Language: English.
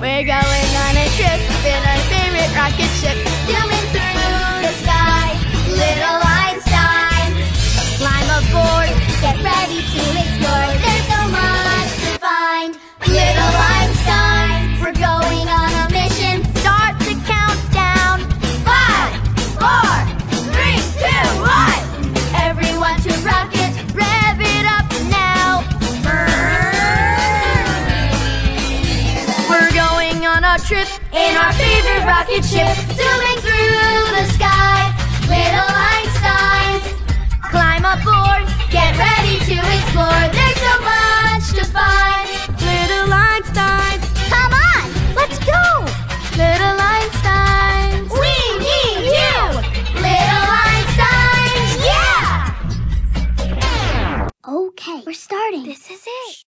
We're going on a trip in our favorite rocket ship, zooming through the sky, little Einstein. Climb aboard, get ready to our trip in our favorite rocket ship, zooming through the sky. Little Einsteins, climb aboard, get ready to explore. There's so much to find. Little Einsteins, come on, let's go. Little Einsteins, we need you. Little Einsteins, yeah. Okay, we're starting. This is it.